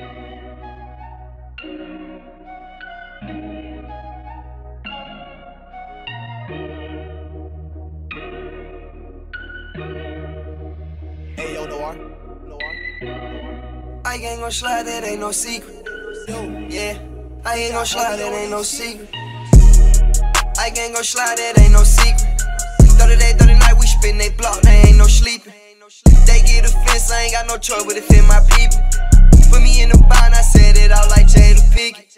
Hey, yo, Noir. Noir. I ain't gon' slide, that ain't no secret. Yeah, I ain't gon' slide, that ain't no secret. I ain't gon' slide, that ain't no secret. 30 day, 30 night, we spin they block, they ain't no sleeping. They get offense, I ain't got no choice but to defend my people. Put me in the bind, I said it out like Jada Pinkett.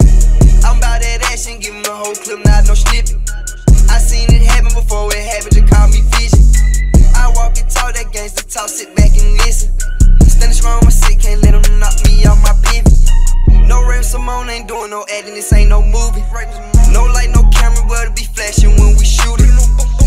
I'm about that action, give the whole clip, not no snippet. I seen it happen before it happened, just call me vision. I walk and talk that gangsta talk, sit back and listen. Standing strong, my sick, can't let them knock me off my pivot. No Ram Simone ain't doing no acting, this ain't no movie. No light, no camera, but it be flashing when we shoot it.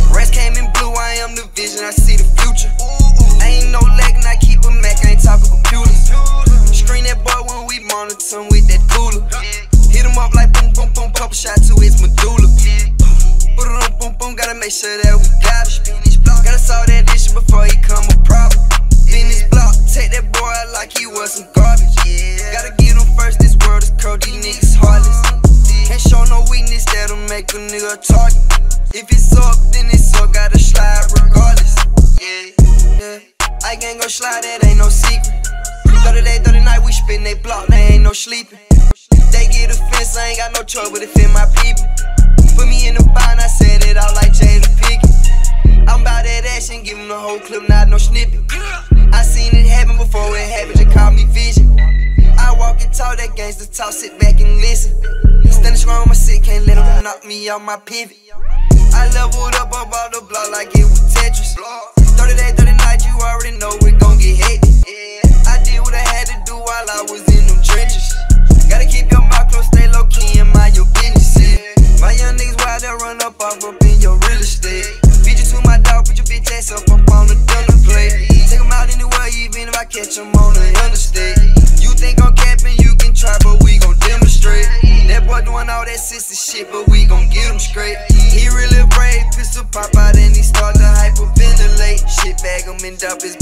That we got it. Gotta solve that issue before he come a problem. Finish block, take that boy out like he was some garbage. Gotta get him first, this world is cold, these niggas heartless. Can't show no weakness that'll make a nigga target. If it's up, then it's up, gotta slide regardless. Yeah, yeah. I ain't gon' slide, that ain't no secret. 30 day, 30 night, we spin they block, they ain't no sleeping. They get offense, I ain't got no but to defend my people. Put me in the bind, I said it out like Jada no snippet. I seen it happen before it happened, just call me vision. I walk and talk that gangsta talk, sit back and listen. Standing strong, my shit, can't let 'em knock me off my pivot. I leveled up about catch him on the interstate. You think I'm capping, you can try, but we gon' demonstrate. That boy doing all that sissy shit, but we gon' get him straight. He really brave, pistol pop out and he start to hyperventilate. Shit bag him and dump his